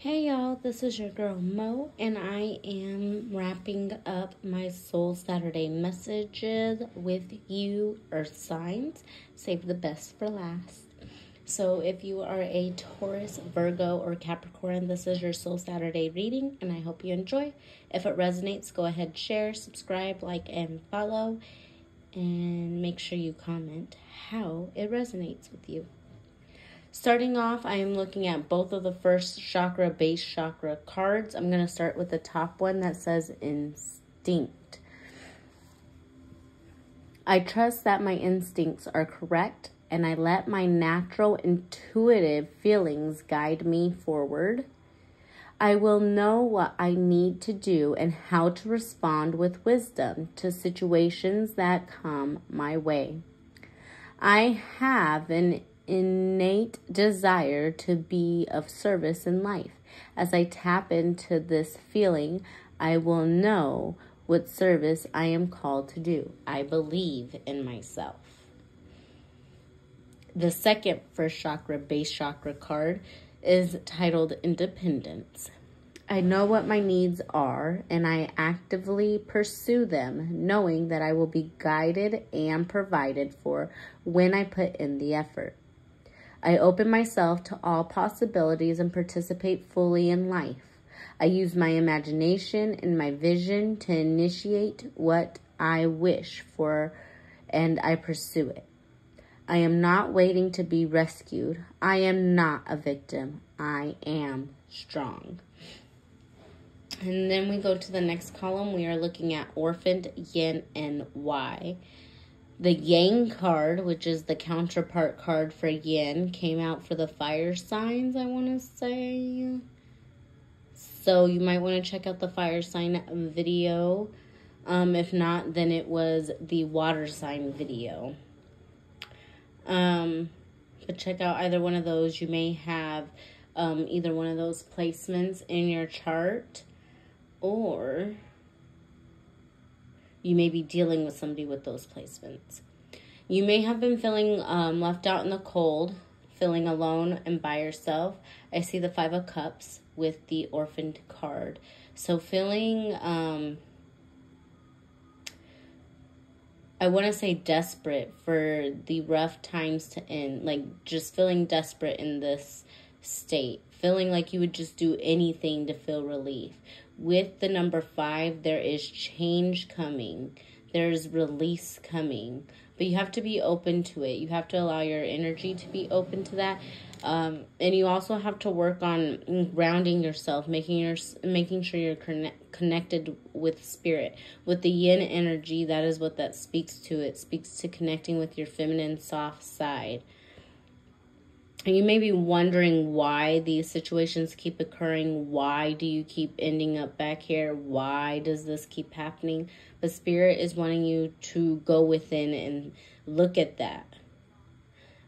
Hey y'all, this is your girl Mo, and I am wrapping up my Soul Saturday messages with you, Earth signs. Save the best for last. So, if you are a Taurus, Virgo, or Capricorn, this is your Soul Saturday reading, and I hope you enjoy. If it resonates, go ahead, share, subscribe, like, and follow, and make sure you comment how it resonates with you. Starting off, I am looking at both of the first chakra, base chakra cards. I'm going to start with the top one that says instinct. I trust that my instincts are correct and I let my natural intuitive feelings guide me forward. I will know what I need to do and how to respond with wisdom to situations that come my way. I have an innate desire to be of service in life. As I tap into this feeling, I will know what service I am called to do. I believe in myself. The second first chakra, base chakra card is titled Independence. I know what my needs are and I actively pursue them, knowing that I will be guided and provided for when I put in the effort. I open myself to all possibilities and participate fully in life. I use my imagination and my vision to initiate what I wish for and I pursue it. I am not waiting to be rescued. I am not a victim. I am strong. And then we go to the next column. We are looking at orphaned, yin, and Y. The Yang card, which is the counterpart card for Yin, came out for the fire signs, I want to say. So you might want to check out the fire sign video. Um, if not, then it was the water sign video. Um, but check out either one of those. You may have um, either one of those placements in your chart, or you may be dealing with somebody with those placements. You may have been feeling um, left out in the cold, feeling alone and by yourself. I see the Five of Cups with the Orphaned card. So, feeling, um, I want to say desperate for the rough times to end. Like, just feeling desperate in this state. Feeling like you would just do anything to feel relief with the number five, there is change coming, there's release coming, but you have to be open to it. You have to allow your energy to be open to that. Um, and you also have to work on grounding yourself, making your making sure you're connect, connected with spirit, with the yin energy. That is what that speaks to. It speaks to connecting with your feminine soft side. And you may be wondering why these situations keep occurring. Why do you keep ending up back here? Why does this keep happening? But Spirit is wanting you to go within and look at that.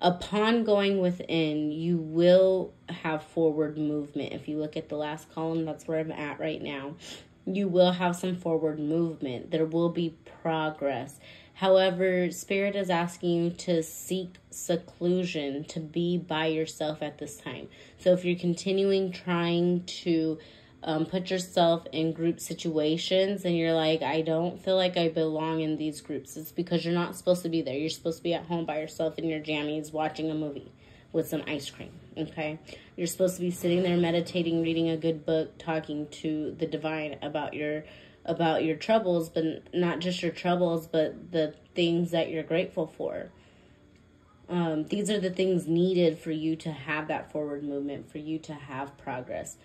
Upon going within, you will have forward movement. If you look at the last column, that's where I'm at right now. You will have some forward movement. There will be progress However, Spirit is asking you to seek seclusion, to be by yourself at this time. So if you're continuing trying to um, put yourself in group situations and you're like, I don't feel like I belong in these groups, it's because you're not supposed to be there. You're supposed to be at home by yourself in your jammies watching a movie with some ice cream, okay? You're supposed to be sitting there meditating, reading a good book, talking to the divine about your about your troubles, but not just your troubles, but the things that you're grateful for. Um, these are the things needed for you to have that forward movement, for you to have progress.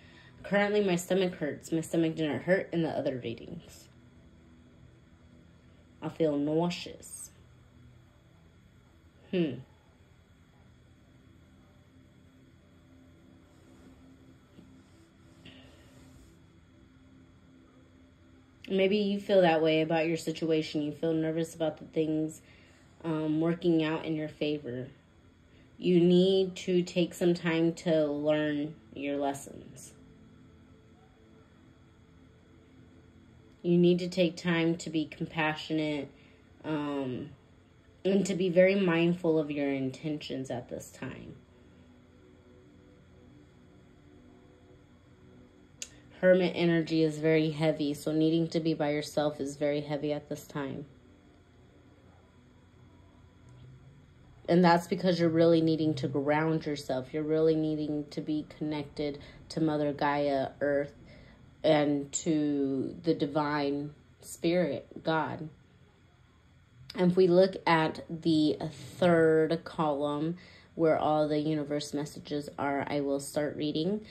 Currently, my stomach hurts. My stomach didn't hurt in the other readings. I feel nauseous. Hmm. Maybe you feel that way about your situation. You feel nervous about the things um, working out in your favor. You need to take some time to learn your lessons. You need to take time to be compassionate um, and to be very mindful of your intentions at this time. Hermit energy is very heavy, so needing to be by yourself is very heavy at this time. And that's because you're really needing to ground yourself. You're really needing to be connected to Mother Gaia, Earth, and to the divine spirit, God. And if we look at the third column where all the universe messages are, I will start reading.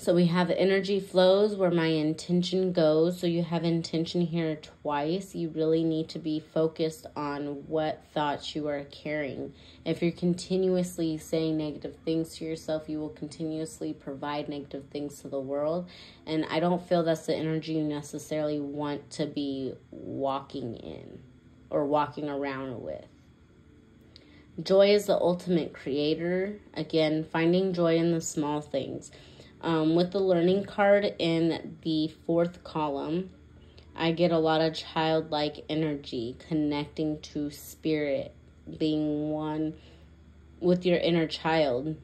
So we have energy flows where my intention goes. So you have intention here twice. You really need to be focused on what thoughts you are carrying. If you're continuously saying negative things to yourself, you will continuously provide negative things to the world. And I don't feel that's the energy you necessarily want to be walking in or walking around with. Joy is the ultimate creator. Again, finding joy in the small things. Um, with the learning card in the fourth column, I get a lot of childlike energy, connecting to spirit, being one with your inner child.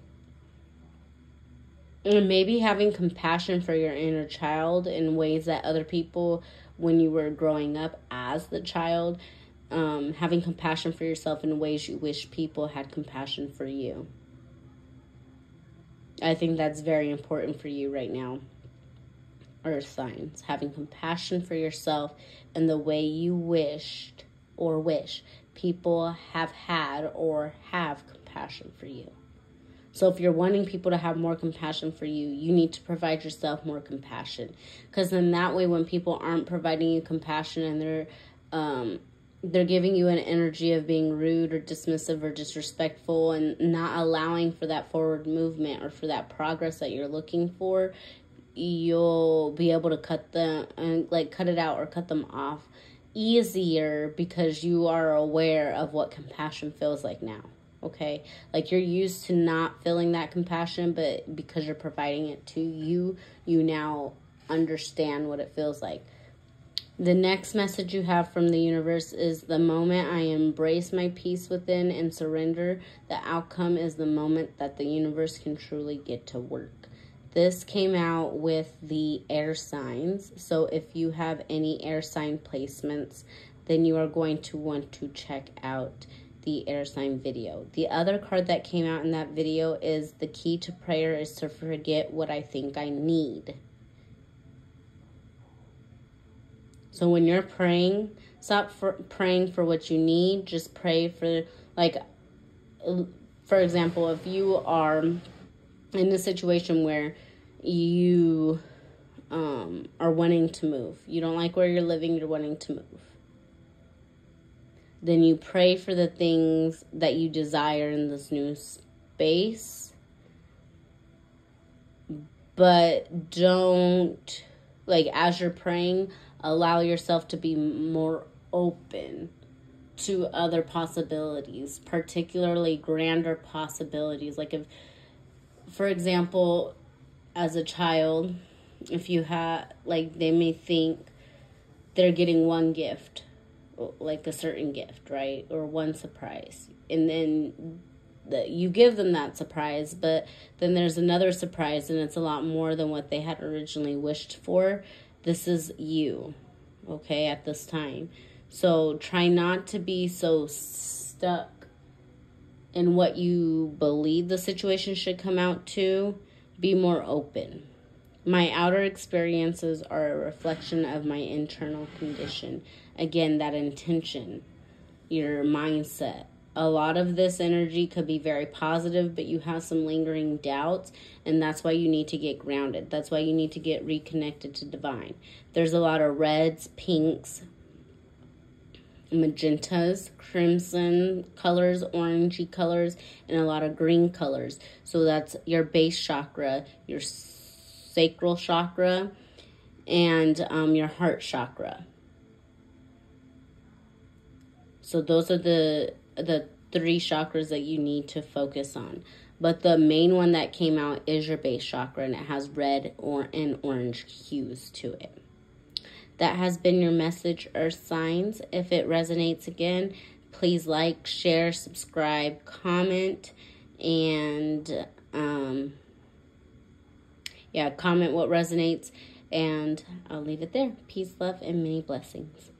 And maybe having compassion for your inner child in ways that other people, when you were growing up as the child, um, having compassion for yourself in ways you wish people had compassion for you. I think that's very important for you right now. Earth signs, having compassion for yourself and the way you wished or wish people have had or have compassion for you. So if you're wanting people to have more compassion for you, you need to provide yourself more compassion. Because then that way, when people aren't providing you compassion and they're um, they're giving you an energy of being rude or dismissive or disrespectful and not allowing for that forward movement or for that progress that you're looking for you'll be able to cut them and uh, like cut it out or cut them off easier because you are aware of what compassion feels like now okay? Like you're used to not feeling that compassion but because you're providing it to you you now understand what it feels like the next message you have from the universe is the moment I embrace my peace within and surrender, the outcome is the moment that the universe can truly get to work. This came out with the air signs. So if you have any air sign placements, then you are going to want to check out the air sign video. The other card that came out in that video is the key to prayer is to forget what I think I need. So when you're praying, stop for praying for what you need. Just pray for, like, for example, if you are in a situation where you um, are wanting to move, you don't like where you're living, you're wanting to move. Then you pray for the things that you desire in this new space. But don't, like, as you're praying, allow yourself to be more open to other possibilities, particularly grander possibilities. Like, if, for example, as a child, if you have, like, they may think they're getting one gift, like a certain gift, right? Or one surprise. And then you give them that surprise, but then there's another surprise and it's a lot more than what they had originally wished for this is you, okay, at this time. So try not to be so stuck in what you believe the situation should come out to. Be more open. My outer experiences are a reflection of my internal condition. Again, that intention, your mindset, a lot of this energy could be very positive, but you have some lingering doubts, and that's why you need to get grounded. That's why you need to get reconnected to divine. There's a lot of reds, pinks, magentas, crimson colors, orangey colors, and a lot of green colors. So that's your base chakra, your sacral chakra, and um, your heart chakra. So those are the the three chakras that you need to focus on. But the main one that came out is your base chakra and it has red or and orange hues to it. That has been your message, Earth Signs. If it resonates again, please like, share, subscribe, comment, and um, yeah, comment what resonates, and I'll leave it there. Peace, love, and many blessings.